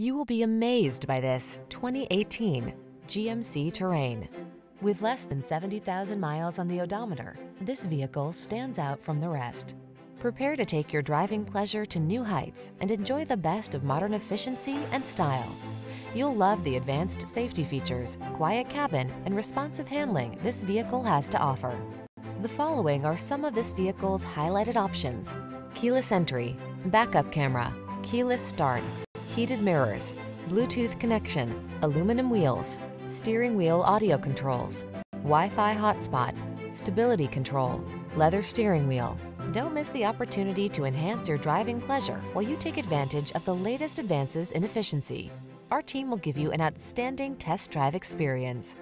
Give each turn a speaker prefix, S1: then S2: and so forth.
S1: You will be amazed by this 2018 GMC Terrain. With less than 70,000 miles on the odometer, this vehicle stands out from the rest. Prepare to take your driving pleasure to new heights and enjoy the best of modern efficiency and style. You'll love the advanced safety features, quiet cabin, and responsive handling this vehicle has to offer. The following are some of this vehicle's highlighted options. Keyless entry, backup camera, keyless start, heated mirrors, Bluetooth connection, aluminum wheels, steering wheel audio controls, Wi-Fi hotspot, stability control, leather steering wheel. Don't miss the opportunity to enhance your driving pleasure while you take advantage of the latest advances in efficiency. Our team will give you an outstanding test drive experience.